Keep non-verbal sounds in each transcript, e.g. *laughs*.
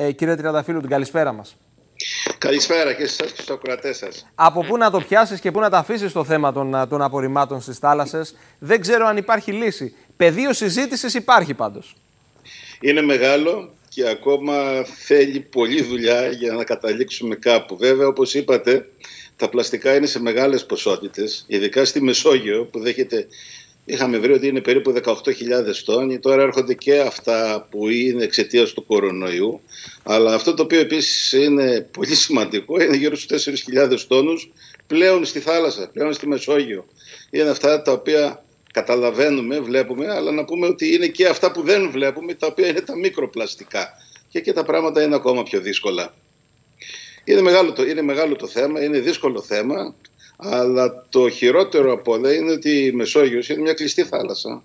Ε, κύριε Τριανταφύλου, την καλησπέρα μας. Καλησπέρα και σε εσά και στου ακροατές σας. Από πού να το πιάσεις και πού να τα αφήσεις το θέμα των, των απορριμμάτων στις θάλασσες, δεν ξέρω αν υπάρχει λύση. Πεδίο συζήτησης υπάρχει πάντως. Είναι μεγάλο και ακόμα θέλει πολλή δουλειά για να καταλήξουμε κάπου. Βέβαια, όπως είπατε, τα πλαστικά είναι σε μεγάλες ποσότητες, ειδικά στη Μεσόγειο που δέχεται Είχαμε βρει ότι είναι περίπου 18.000 τόνοι. Τώρα έρχονται και αυτά που είναι εξαιτίας του κορονοϊού. Αλλά αυτό το οποίο επίσης είναι πολύ σημαντικό είναι γύρω στους 4.000 τόνους πλέον στη θάλασσα, πλέον στη Μεσόγειο. Είναι αυτά τα οποία καταλαβαίνουμε, βλέπουμε, αλλά να πούμε ότι είναι και αυτά που δεν βλέπουμε, τα οποία είναι τα μικροπλαστικά. Και εκεί τα πράγματα είναι ακόμα πιο δύσκολα. Είναι μεγάλο, το, είναι μεγάλο το θέμα, είναι δύσκολο θέμα. Αλλά το χειρότερο από όλα είναι ότι η Μεσόγειος είναι μια κλειστή θάλασσα.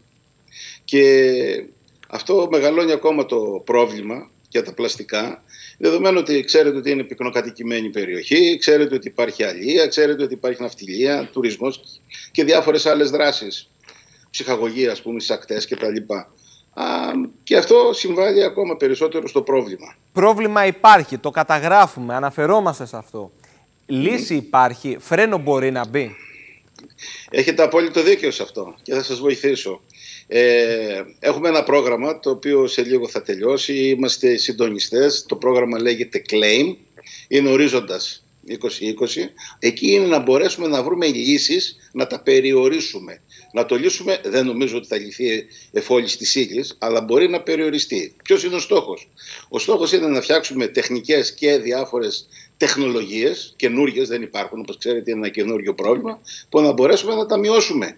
Και αυτό μεγαλώνει ακόμα το πρόβλημα για τα πλαστικά. Δεδομένου ότι ξέρετε ότι είναι πυκνοκατοικημένη περιοχή, ξέρετε ότι υπάρχει αλία, ξέρετε ότι υπάρχει ναυτιλία, τουρισμός και διάφορες άλλες δράσεις. Ψυχαγωγία, ας πούμε, στις ακτές κτλ. Και αυτό συμβάλλει ακόμα περισσότερο στο πρόβλημα. Πρόβλημα υπάρχει, το καταγράφουμε, αναφερόμαστε σε αυτό λύση υπάρχει, φρένο μπορεί να μπει; Έχετε απόλυτο δίκιο σε αυτό και θα σας βοηθήσω. Ε, έχουμε ένα πρόγραμμα το οποίο σε λίγο θα τελειώσει. Είμαστε συντονιστές. Το πρόγραμμα λέγεται CLAIM. Είναι ορίζοντας 2020. Εκεί είναι να μπορέσουμε να βρούμε λύσεις, να τα περιορίσουμε. Να το λύσουμε δεν νομίζω ότι θα λυθεί εφόλης της ύλη, αλλά μπορεί να περιοριστεί. Ποιος είναι ο στόχος; Ο στόχος είναι να φτιάξουμε τεχνικές και διάφορες τεχνολογίες, καινούργιες δεν υπάρχουν, όπως ξέρετε, είναι ένα καινούριο πρόβλημα, που να μπορέσουμε να τα μειώσουμε.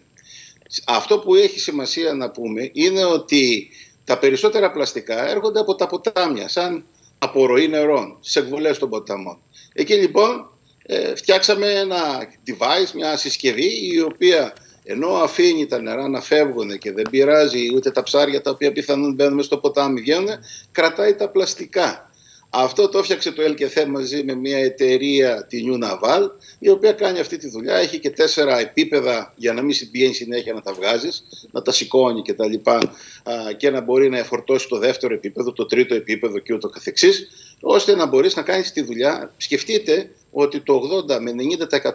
Αυτό που έχει σημασία να πούμε είναι ότι τα περισσότερα πλαστικά έρχονται από τα ποτάμια, σαν απορροή νερών, σε εκβολές των ποταμών. Εκεί λοιπόν ε, φτιάξαμε ένα device, μια συσκευή η οποία ενώ αφήνει τα νερά να φεύγουν και δεν πειράζει ούτε τα ψάρια τα οποία πιθανόν μπαίνουν στο ποτάμι βγαίνουν, κρατάει τα πλαστικά. Αυτό το έφτιαξε το ΕΛΚΕΘΕ μαζί με μια εταιρεία, τη New Naval, η οποία κάνει αυτή τη δουλειά. Έχει και τέσσερα επίπεδα για να μην συμπιένει συνέχεια να τα βγάζεις, να τα σηκώνει κτλ. Και, και να μπορεί να εφορτώσει το δεύτερο επίπεδο, το τρίτο επίπεδο και ούτω καθεξής, ώστε να μπορείς να κάνεις τη δουλειά. Σκεφτείτε ότι το 80 με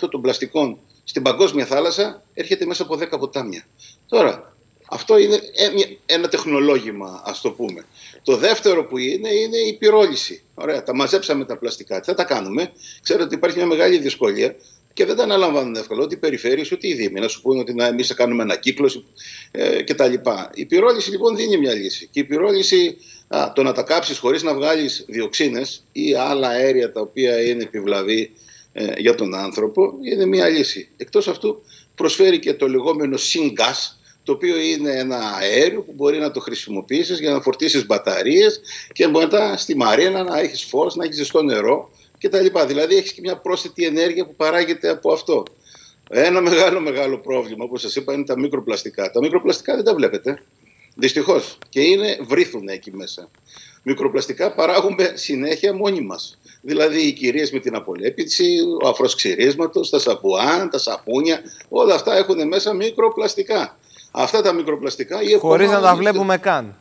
90% των πλαστικών στην παγκόσμια θάλασσα έρχεται μέσα από 10 ποτάμια. Τώρα, αυτό είναι ένα τεχνολόγημα, ας το πούμε. Το δεύτερο που είναι, είναι η πυρόληση. Ωραία, τα μαζέψαμε τα πλαστικά. Τι θα τα κάνουμε; Ξέρω ότι υπάρχει μια μεγάλη δυσκολία και δεν τα αναλαμβάνουν εύκολα. Ότι οι περιφέρειες, ούτε οι Δήμοι. Να σου πούνε ότι εμείς θα κάνουμε ανακύκλωση ε, κτλ. Η πυρόληση λοιπόν δίνει μια λύση. Και η πυρόληση, α, το να τα κάψεις χωρίς να βγάλεις διοξίνες ή άλλα αέρια τα οποία είναι επιβλαβή ε, για τον άνθρωπο, είναι μια λύση. Εκτός αυτού προσφέρει και το λεγόμενο syngas, το οποίο είναι ένα αέριο που μπορεί να το χρησιμοποιήσεις για να φορτίσεις μπαταρίες και μετά στη μαρίνα να έχεις φως, να έχεις ζεστό νερό κτλ. Δηλαδή έχεις και μια πρόσθετη ενέργεια που παράγεται από αυτό. Ένα μεγάλο μεγάλο πρόβλημα, όπως σας είπα, είναι τα μικροπλαστικά. Τα μικροπλαστικά δεν τα βλέπετε, δυστυχώς, και είναι, βρίθουν εκεί μέσα. Μικροπλαστικά παράγουμε συνέχεια μόνοι μας. Δηλαδή οι κυρίες με την απολέπιση, ο αφρός ξυρίσματος, τα σαπουάν, τα σαπούνια, όλα αυτά έχουν μέσα μικροπλαστικά. Αυτά τα μικροπλαστικά ή Χωρίς να τα βλέπουμε καν.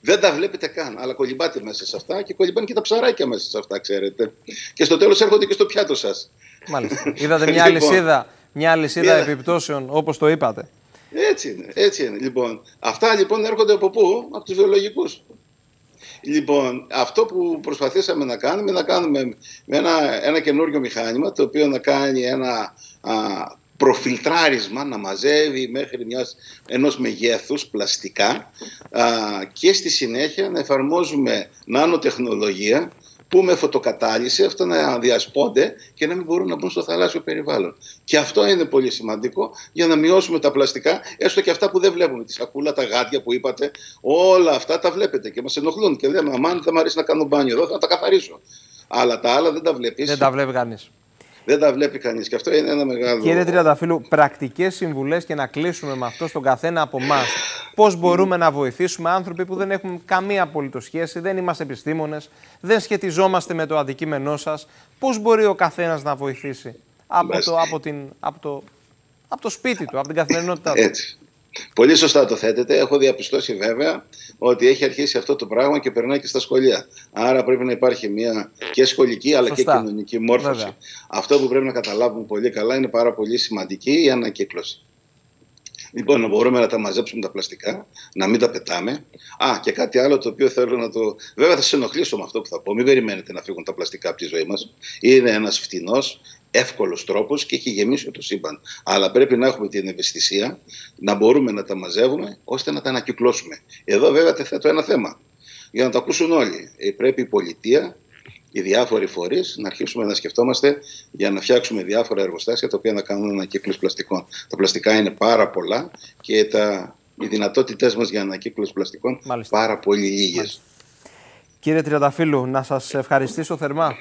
Δεν τα βλέπετε καν, αλλά κολυμπάτε μέσα σε αυτά και κολυμπάνε και τα ψαράκια μέσα σε αυτά, ξέρετε. Και στο τέλος έρχονται και στο πιάτο σας. Μάλιστα. Είδατε μια *laughs* λοιπόν, αλυσίδα, μια αλυσίδα επιπτώσεων, όπως το είπατε. Έτσι είναι, έτσι είναι. Λοιπόν, αυτά λοιπόν έρχονται από πού, από τους βιολογικούς. Λοιπόν, αυτό που προσπαθήσαμε να κάνουμε, να κάνουμε με ένα, ένα καινούριο μηχάνημα, το οποίο να κάνει ένα α, προφιλτράρισμα να μαζεύει μέχρι μιας, ενός μεγέθους πλαστικά α, και στη συνέχεια να εφαρμόζουμε νανοτεχνολογία που με φωτοκατάλυση αυτά να διασπώνται και να μην μπορούν να μπουν στο θαλάσσιο περιβάλλον. Και αυτό είναι πολύ σημαντικό για να μειώσουμε τα πλαστικά, έστω και αυτά που δεν βλέπουμε. Τη σακούλα, τα γάτια που είπατε, όλα αυτά τα βλέπετε και μας ενοχλούν. Και λέμε, Αμάν, δεν μου αρέσει να κάνω μπάνιο εδώ, θα τα καθαρίσω. Αλλά τα άλλα δεν τα βλέπεις. Δεν τα βλέπει κανείς δεν τα βλέπει κανείς. Και αυτό είναι ένα μεγάλο. Κύριε Τριανταφύλου, πρακτικές συμβουλές και να κλείσουμε με αυτό στον καθένα από εμάς. Πώς μπορούμε να βοηθήσουμε άνθρωποι που δεν έχουν καμία απολύτως σχέση, δεν είμαστε επιστήμονες, δεν σχετιζόμαστε με το αντικείμενό σας. Πώς μπορεί ο καθένας να βοηθήσει από το, από, την, από, το, από το σπίτι του, από την καθημερινότητά του; Έτσι. Πολύ σωστά το θέτετε. Έχω διαπιστώσει βέβαια ότι έχει αρχίσει αυτό το πράγμα και περνάει και στα σχολεία. Άρα πρέπει να υπάρχει μια και σχολική αλλά και κοινωνική μόρφωση. Αυτό που πρέπει να καταλάβουμε πολύ καλά είναι πάρα πολύ σημαντική η ανακύκλωση. Λοιπόν, να μπορούμε να τα μαζέψουμε τα πλαστικά, να μην τα πετάμε. Α, και κάτι άλλο το οποίο θέλω να το. Βέβαια, θα σα ενοχλήσω με αυτό που θα πω. Μην περιμένετε να φύγουν τα πλαστικά από τη ζωή μας. Είναι ένας φτηνός, εύκολος τρόπος και έχει γεμίσει το σύμπαν. Αλλά πρέπει να έχουμε την ευαισθησία να μπορούμε να τα μαζεύουμε ώστε να τα ανακυκλώσουμε. Εδώ, βέβαια, θέτω ένα θέμα. Για να το ακούσουν όλοι. Ε, πρέπει η πολιτεία οι διάφοροι φορείς να αρχίσουμε να σκεφτόμαστε για να φτιάξουμε διάφορα εργοστάσια τα οποία να κάνουν ανακύκλωση πλαστικών. Τα πλαστικά είναι πάρα πολλά και τα, οι δυνατότητές μας για ανακύκλωση πλαστικών Μάλιστα. πάρα πολύ λίγες. Κύριε Τριανταφύλου, να σας ευχαριστήσω θερμά.